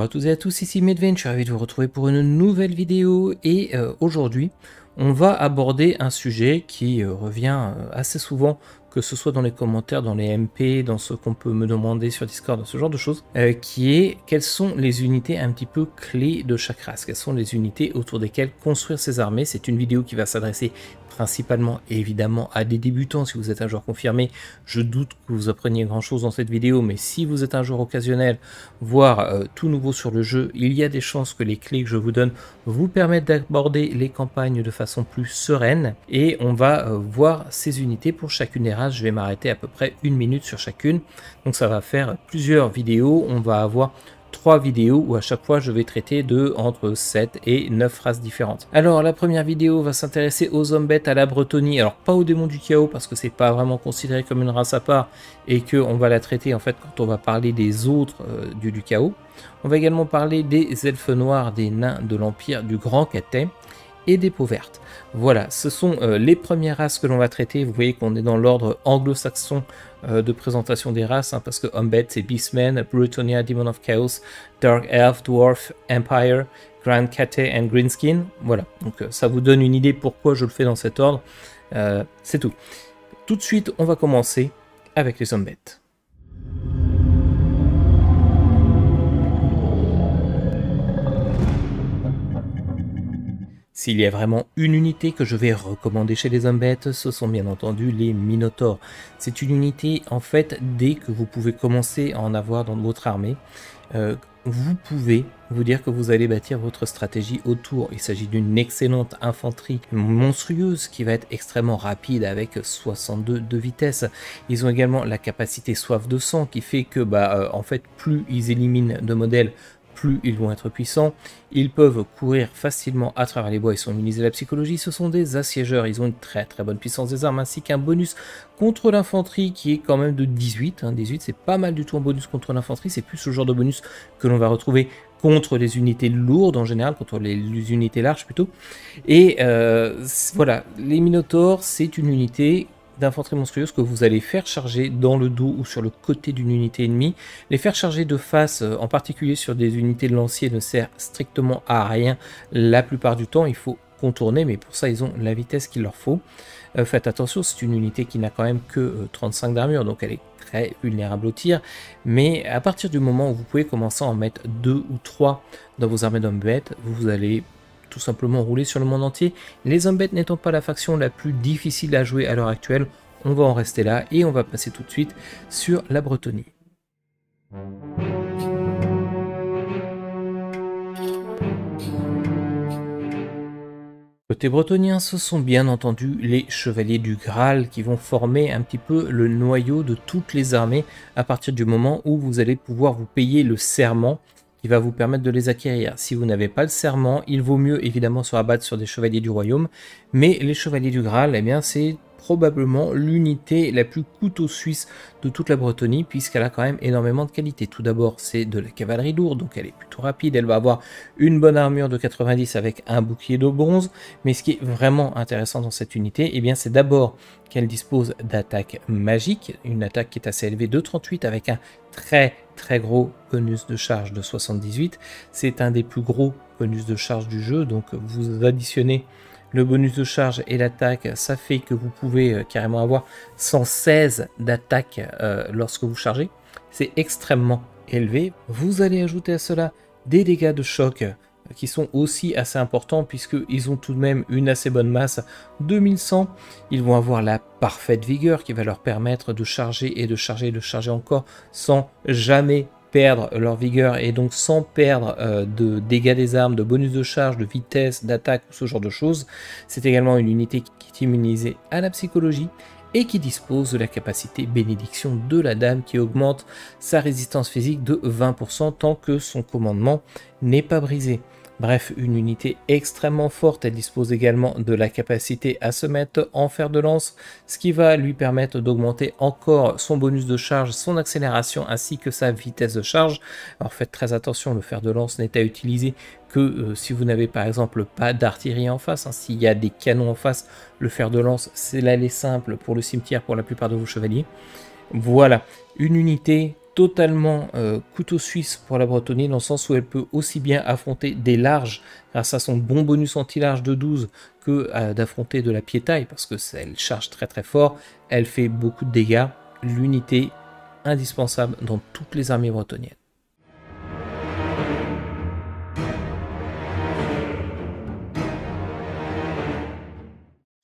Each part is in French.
Bonjour à tous et à tous, ici Medven, je suis ravi de vous retrouver pour une nouvelle vidéo et euh, aujourd'hui on va aborder un sujet qui euh, revient euh, assez souvent que ce soit dans les commentaires, dans les MP, dans ce qu'on peut me demander sur Discord, ce genre de choses, qui est quelles sont les unités un petit peu clés de chaque race, quelles sont les unités autour desquelles construire ses armées? C'est une vidéo qui va s'adresser principalement évidemment à des débutants si vous êtes un joueur confirmé. Je doute que vous appreniez grand chose dans cette vidéo, mais si vous êtes un joueur occasionnel, voire euh, tout nouveau sur le jeu, il y a des chances que les clés que je vous donne vous permettent d'aborder les campagnes de façon plus sereine. Et on va euh, voir ces unités pour chacune des races. Je vais m'arrêter à peu près une minute sur chacune. Donc ça va faire plusieurs vidéos. On va avoir trois vidéos où à chaque fois je vais traiter de entre 7 et 9 races différentes. Alors la première vidéo va s'intéresser aux zombettes à la Bretonie, alors pas au démon du chaos parce que c'est pas vraiment considéré comme une race à part et que on va la traiter en fait quand on va parler des autres euh, du, du chaos. On va également parler des elfes noirs, des nains de l'empire du Grand Catet et des peaux vertes. Voilà, ce sont euh, les premières races que l'on va traiter. Vous voyez qu'on est dans l'ordre anglo-saxon euh, de présentation des races, hein, parce que Umbed c'est Beastman, Brutonia, Demon of Chaos, Dark Elf, Dwarf, Empire, Grand Cate et Greenskin. Voilà, donc euh, ça vous donne une idée pourquoi je le fais dans cet ordre. c'est tout. Tout de suite, on va commencer avec les Umbettes. S'il y a vraiment une unité que je vais recommander chez les hommes bêtes, ce sont bien entendu les Minotaurs. C'est une unité, en fait, dès que vous pouvez commencer à en avoir dans votre armée, euh, vous pouvez vous dire que vous allez bâtir votre stratégie autour. Il s'agit d'une excellente infanterie monstrueuse qui va être extrêmement rapide avec 62 de vitesse. Ils ont également la capacité soif de sang qui fait que bah, euh, en fait plus ils éliminent de modèles, plus ils vont être puissants. Ils peuvent courir facilement à travers les bois, ils sont immunisés à la psychologie, ce sont des assiégeurs, ils ont une très très bonne puissance des armes, ainsi qu'un bonus contre l'infanterie qui est quand même de 18. 18 hein. c'est pas mal du tout un bonus contre l'infanterie, c'est plus ce genre de bonus que l'on va retrouver contre les unités lourdes en général, contre les, unités larges plutôt. Et euh, voilà, les Minotaurs, c'est une unité d'infanterie monstrueuse que vous allez faire charger dans le dos ou sur le côté d'une unité ennemie. Les faire charger de face, euh, en particulier sur des unités de lancier, ne sert strictement à rien. La plupart du temps, il faut contourner, mais pour ça, ils ont la vitesse qu'il leur faut. Euh, faites attention, c'est une unité qui n'a quand même que 35 euh, d'armure, donc elle est très vulnérable au tir. Mais à partir du moment où vous pouvez commencer à en mettre deux ou trois dans vos armées d'hommes bêtes, vous allez tout simplement rouler sur le monde entier. Les bêtes n'étant pas la faction la plus difficile à jouer à l'heure actuelle, on va en rester là et on va passer tout de suite sur la Bretonie. Côté bretonien, ce sont bien entendu les chevaliers du Graal qui vont former un petit peu le noyau de toutes les armées à partir du moment où vous allez pouvoir vous payer le serment qui va vous permettre de les acquérir. Si vous n'avez pas le serment, il vaut mieux évidemment se rabattre sur des chevaliers du royaume, mais les chevaliers du Graal, eh bien c'est probablement l'unité la plus couteau suisse de toute la Bretonie puisqu'elle a quand même énormément de qualités. Tout d'abord c'est de la cavalerie lourde donc elle est plutôt rapide, elle va avoir une bonne armure de 90 avec un bouclier de bronze mais ce qui est vraiment intéressant dans cette unité eh bien c'est d'abord qu'elle dispose d'attaque magique, une attaque qui est assez élevée de 38 avec un très très gros bonus de charge de 78. C'est un des plus gros bonus de charge du jeu donc vous additionnez le bonus de charge et l'attaque, ça fait que vous pouvez euh, carrément avoir 116 d'attaque euh, lorsque vous chargez. C'est extrêmement élevé. Vous allez ajouter à cela des dégâts de choc qui sont aussi assez importants puisqu'ils ont tout de même une assez bonne masse 2100. Ils vont avoir la parfaite vigueur qui va leur permettre de charger et de charger et de charger encore sans jamais perdre leur vigueur et donc sans perdre euh, de dégâts des armes, de bonus de charge, de vitesse, d'attaque, ce genre de choses. C'est également une unité qui est immunisée à la psychologie et qui dispose de la capacité bénédiction de la dame qui augmente sa résistance physique de 20% tant que son commandement n'est pas brisé. Bref, une unité extrêmement forte, elle dispose également de la capacité à se mettre en fer de lance, ce qui va lui permettre d'augmenter encore son bonus de charge, son accélération ainsi que sa vitesse de charge. Alors faites très attention, le fer de lance n'est à utiliser que euh, si vous n'avez par exemple pas d'artillerie en face, hein. s'il y a des canons en face, le fer de lance c'est l'aller simple pour le cimetière pour la plupart de vos chevaliers. Voilà, une unité totalement euh, couteau suisse pour la bretonnier dans le sens où elle peut aussi bien affronter des larges grâce à son bon bonus anti-large de 12 que euh, d'affronter de la piétaille parce que elle charge très très fort, elle fait beaucoup de dégâts, l'unité indispensable dans toutes les armées bretonniennes.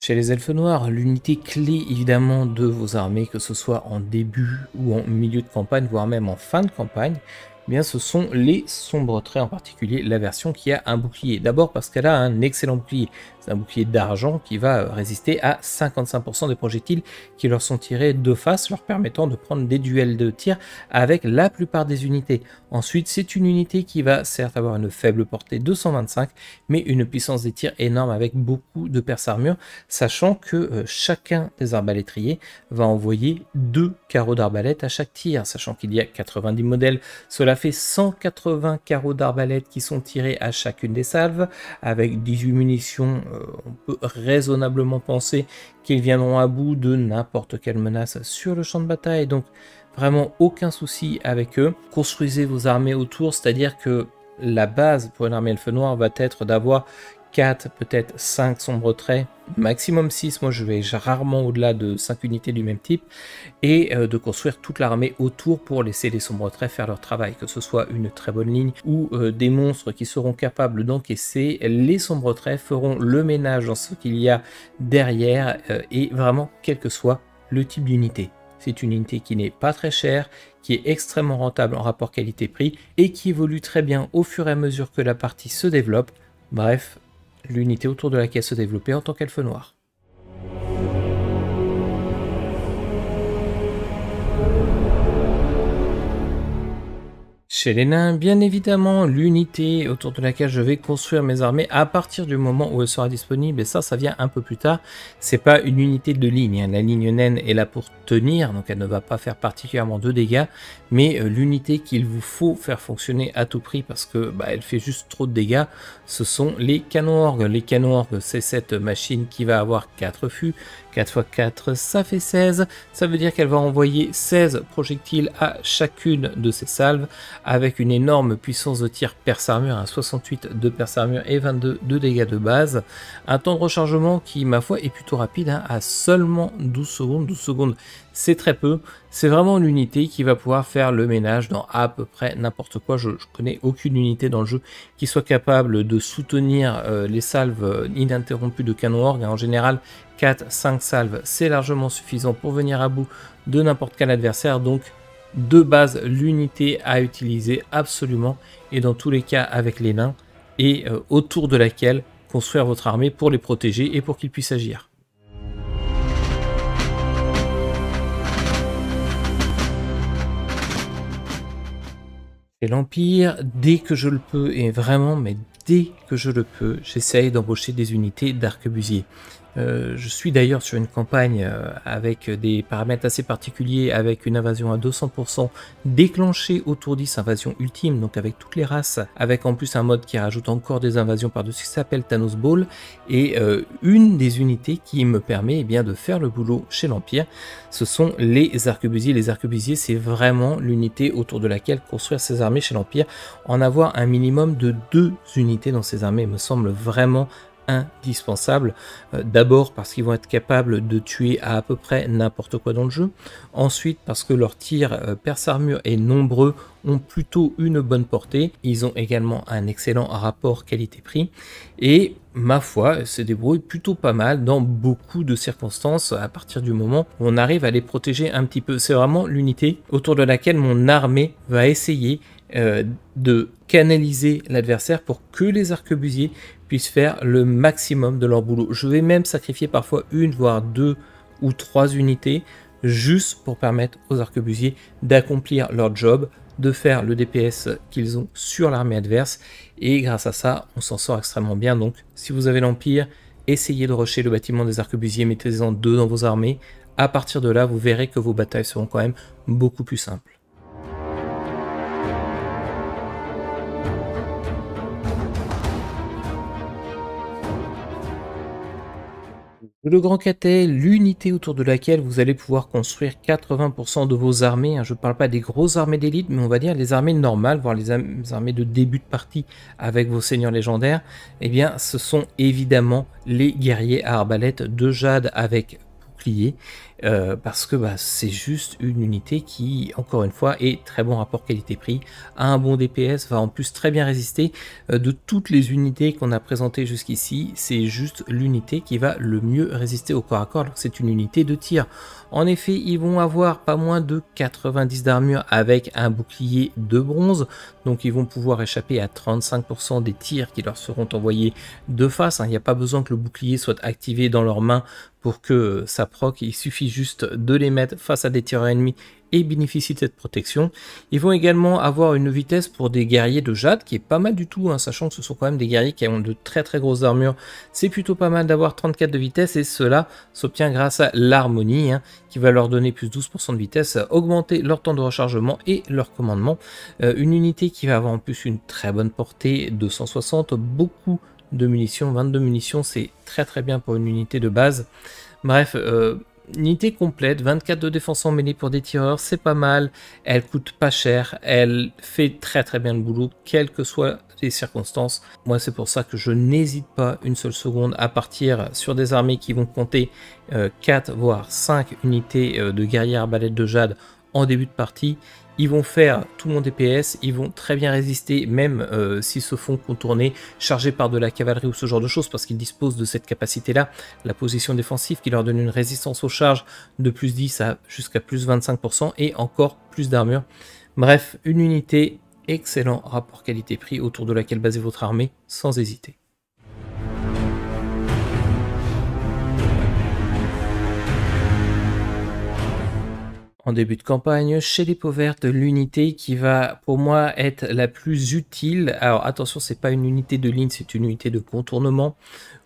Chez les elfes noirs, l'unité clé évidemment de vos armées, que ce soit en début ou en milieu de campagne, voire même en fin de campagne, eh bien ce sont les sombres traits, en particulier la version qui a un bouclier. D'abord parce qu'elle a un excellent bouclier un bouclier d'argent qui va résister à 55% des projectiles qui leur sont tirés de face, leur permettant de prendre des duels de tir avec la plupart des unités. Ensuite, c'est une unité qui va certes avoir une faible portée 225, mais une puissance des tirs énorme avec beaucoup de perce armure, sachant que euh, chacun des arbalétriers va envoyer deux carreaux d'arbalète à chaque tir, sachant qu'il y a 90 modèles. Cela fait 180 carreaux d'arbalète qui sont tirés à chacune des salves, avec 18 munitions on peut raisonnablement penser qu'ils viendront à bout de n'importe quelle menace sur le champ de bataille. Donc vraiment aucun souci avec eux. Construisez vos armées autour, c'est-à-dire que la base pour une armée elfe noire va être d'avoir 4, peut-être 5 sombres traits, maximum 6, moi je vais rarement au-delà de 5 unités du même type, et euh, de construire toute l'armée autour pour laisser les sombres traits faire leur travail, que ce soit une très bonne ligne ou euh, des monstres qui seront capables d'encaisser, les sombres traits feront le ménage dans ce qu'il y a derrière, euh, et vraiment quel que soit le type d'unité. C'est une unité qui n'est pas très chère, qui est extrêmement rentable en rapport qualité-prix et qui évolue très bien au fur et à mesure que la partie se développe. Bref, l'unité autour de laquelle se développer en tant qu'elfe noir. Chez les nains, bien évidemment, l'unité autour de laquelle je vais construire mes armées à partir du moment où elle sera disponible, et ça, ça vient un peu plus tard, c'est pas une unité de ligne. Hein. La ligne naine est là pour tenir, donc elle ne va pas faire particulièrement de dégâts, mais euh, l'unité qu'il vous faut faire fonctionner à tout prix parce que bah, elle fait juste trop de dégâts, ce sont les canons orgues. Les canons orgues, c'est cette machine qui va avoir 4 fûts, 4 x 4, ça fait 16. Ça veut dire qu'elle va envoyer 16 projectiles à chacune de ces salves avec une énorme puissance de tir perce armure, 68 de perce armure et 22 de dégâts de base. Un temps de rechargement qui, ma foi, est plutôt rapide, hein, à seulement 12 secondes. 12 secondes, c'est très peu. C'est vraiment une unité qui va pouvoir faire le ménage dans à peu près n'importe quoi. Je, ne connais aucune unité dans le jeu qui soit capable de soutenir euh, les salves euh, ininterrompues de canon orgue. En général, 4-5 salves, c'est largement suffisant pour venir à bout de n'importe quel adversaire. Donc, de base, l'unité à utiliser absolument, et dans tous les cas avec les nains, et euh, autour de laquelle construire votre armée pour les protéger et pour qu'ils puissent agir. Et l'Empire, dès que je le peux, et vraiment, mais dès que je le peux, j'essaye d'embaucher des unités d'arquebusiers. Euh, je suis d'ailleurs sur une campagne euh, avec des paramètres assez particuliers, avec une invasion à 200% déclenchée autour 10, invasion ultime, donc avec toutes les races, avec en plus un mode qui rajoute encore des invasions par-dessus qui s'appelle Thanos Ball, et euh, une des unités qui me permet eh bien, de faire le boulot chez l'Empire, ce sont les arquebusiers. Les arquebusiers, c'est vraiment l'unité autour de laquelle construire ses armées chez l'Empire. En avoir un minimum de deux unités dans ses armées me semble vraiment indispensable. Euh, d'abord parce qu'ils vont être capables de tuer à peu près n'importe quoi dans le jeu. Ensuite parce que leurs tirs euh, perce armure et nombreux ont plutôt une bonne portée. Ils ont également un excellent rapport qualité-prix. Et ma foi, se débrouillent plutôt pas mal dans beaucoup de circonstances à partir du moment où on arrive à les protéger un petit peu. C'est vraiment l'unité autour de laquelle mon armée va essayer euh, de canaliser l'adversaire pour que les arquebusiers puissent faire le maximum de leur boulot. Je vais même sacrifier parfois une, voire deux ou trois unités juste pour permettre aux arquebusiers d'accomplir leur job, de faire le DPS qu'ils ont sur l'armée adverse. Et grâce à ça on s'en sort extrêmement bien. Donc si vous avez l'empire essayez de rusher le bâtiment des arquebusiers. Mettez-en deux dans vos armées. À partir de là vous verrez que vos batailles seront quand même beaucoup plus simples Le Grand Catet, l'unité autour de laquelle vous allez pouvoir construire 80% de vos armées. Hein. Je ne parle pas des grosses armées d'élite, mais on va dire les armées normales, voire les armées de début de partie avec vos seigneurs légendaires. Eh bien, ce sont évidemment les guerriers à arbalète de jade avec Euh, parce que bah, c'est juste une unité qui, encore une fois, est très bon rapport qualité-prix, a un bon DPS, va en plus très bien résister. Euh, de toutes les unités qu'on a présentées jusqu'ici, c'est juste l'unité qui va le mieux résister au corps à corps, c'est une unité de tir. En effet, ils vont avoir pas moins de 90 d'armure avec un bouclier de bronze, donc ils vont pouvoir échapper à 35% des tirs qui leur seront envoyés de face. Hein. Il n'y a pas besoin que le bouclier soit activé dans leurs mains pour que ça proc, il suffit juste de les mettre face à des tireurs ennemis et bénéficient de cette protection. Ils vont également avoir une vitesse pour des guerriers de jade qui est pas mal du tout, hein, sachant que ce sont quand même des guerriers qui ont de très très grosses armures. C'est plutôt pas mal d'avoir 34 de vitesse et cela s'obtient grâce à l'harmonie hein, qui va leur donner plus 12% de vitesse, augmenter leur temps de rechargement et leur commandement. Euh, une unité qui va avoir en plus une très bonne portée, 260, beaucoup de munitions, 22 munitions, c'est très très bien pour une unité de base. Bref, euh, unité complète, 24 de défense en pour des tireurs, c'est pas mal. Elle coûte pas cher, elle fait très très bien le boulot, quelles que soient les circonstances. Moi, c'est pour ça que je n'hésite pas une seule seconde à partir sur des armées qui vont compter 4 euh, voire 5 unités euh, de guerriers arbalètes de jade en début de partie. Ils vont faire tout mon DPS, ils vont très bien résister, même euh, s'ils se font contourner, chargés par de la cavalerie ou ce genre de choses, parce qu'ils disposent de cette capacité-là, la position défensive qui leur donne une résistance aux charges de plus 10 à jusqu'à plus 25% et encore plus d'armure. Bref, une unité, excellent rapport qualité-prix autour de laquelle baser votre armée sans hésiter. En début de campagne chez les peaux vertes l'unité qui va pour moi être la plus utile. Alors attention, c'est pas une unité de ligne, c'est une unité de contournement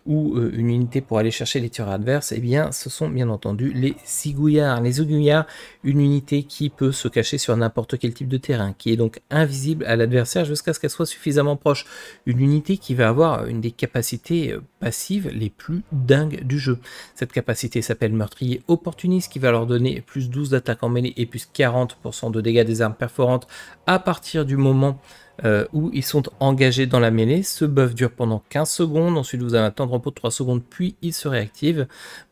ou euh, une unité pour aller chercher les tueurs adverses, eh bien ce sont bien entendu les zigouillards. Les zigouillards, une unité qui peut se cacher sur n'importe quel type de terrain, qui est donc invisible à l'adversaire jusqu'à ce qu'elle soit suffisamment proche. Une unité qui va avoir une des capacités euh, passives les plus dingues du jeu. Cette capacité s'appelle meurtrier opportuniste qui va leur donner plus 12 d'attaque en mêlée et plus 40% de dégâts des armes perforantes à partir du moment euh, où ils sont engagés dans la mêlée. Ce buff dure pendant 15 secondes, ensuite vous avez un temps de repos de 3 secondes, puis il se réactive.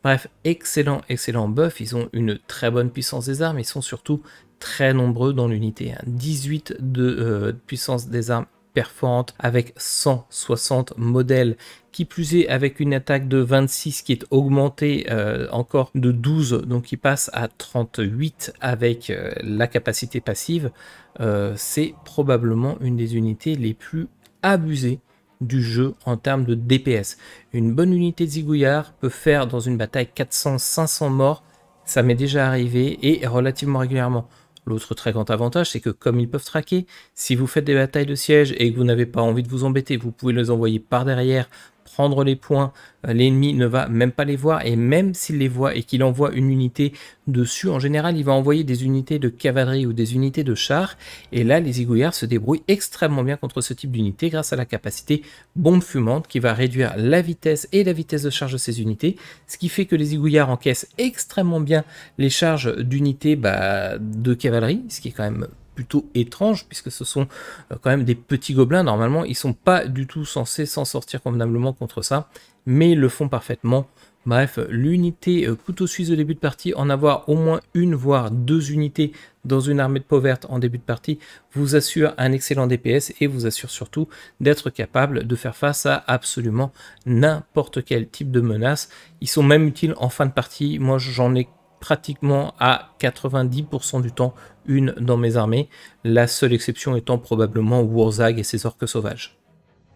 Bref, excellent, excellent buff. Ils ont une très bonne puissance des armes, ils sont surtout très nombreux dans l'unité. 18 de euh, puissance des armes perforante avec 160 modèles qui plus est avec une attaque de 26 qui est augmentée euh, encore de 12 donc qui passe à 38 avec euh, la capacité passive euh, c'est probablement une des unités les plus abusées du jeu en termes de DPS une bonne unité de zigouillard peut faire dans une bataille 400-500 morts ça m'est déjà arrivé et relativement régulièrement L'autre très grand avantage, c'est que comme ils peuvent traquer, si vous faites des batailles de siège et que vous n'avez pas envie de vous embêter, vous pouvez les envoyer par derrière prendre les points, euh, l'ennemi ne va même pas les voir, et même s'il les voit et qu'il envoie une unité dessus, en général, il va envoyer des unités de cavalerie ou des unités de chars, et là, les zigouillards se débrouillent extrêmement bien contre ce type d'unité grâce à la capacité bombe fumante qui va réduire la vitesse et la vitesse de charge de ces unités, ce qui fait que les zigouillards encaissent extrêmement bien les charges d'unités bah, de cavalerie, ce qui est quand même plutôt étrange puisque ce sont euh, quand même des petits gobelins. Normalement, ils sont pas du tout censés s'en sortir convenablement contre ça, mais ils le font parfaitement. Bref, l'unité euh, couteau suisse de début de partie, en avoir au moins une voire deux unités dans une armée de peau verte en début de partie, vous assure un excellent DPS et vous assure surtout d'être capable de faire face à absolument n'importe quel type de menace. Ils sont même utiles en fin de partie. Moi, j'en ai pratiquement à 90% du temps une dans mes armées, la seule exception étant probablement Wurzag et ses orques sauvages.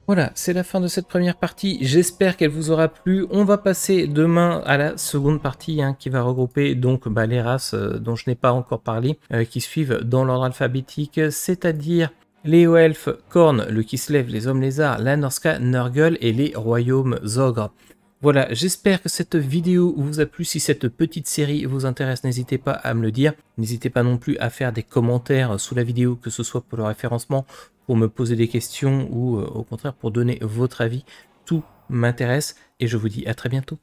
Voilà, c'est la fin de cette première partie. J'espère qu'elle vous aura plu. On va passer demain à la seconde partie hein, qui va regrouper donc bah, les races euh, dont je n'ai pas encore parlé, euh, qui suivent dans l'ordre alphabétique, c'est-à-dire les elfes, Korn, le Kislev, les hommes lézards, la Norska, Nurgle et les royaumes ogres. Voilà, j'espère que cette vidéo vous a plu. Si cette petite série vous intéresse, n'hésitez pas à me le dire. N'hésitez pas non plus à faire des commentaires sous la vidéo, que ce soit pour le référencement, pour me poser des questions ou euh, au contraire pour donner votre avis. Tout m'intéresse et je vous dis à très bientôt.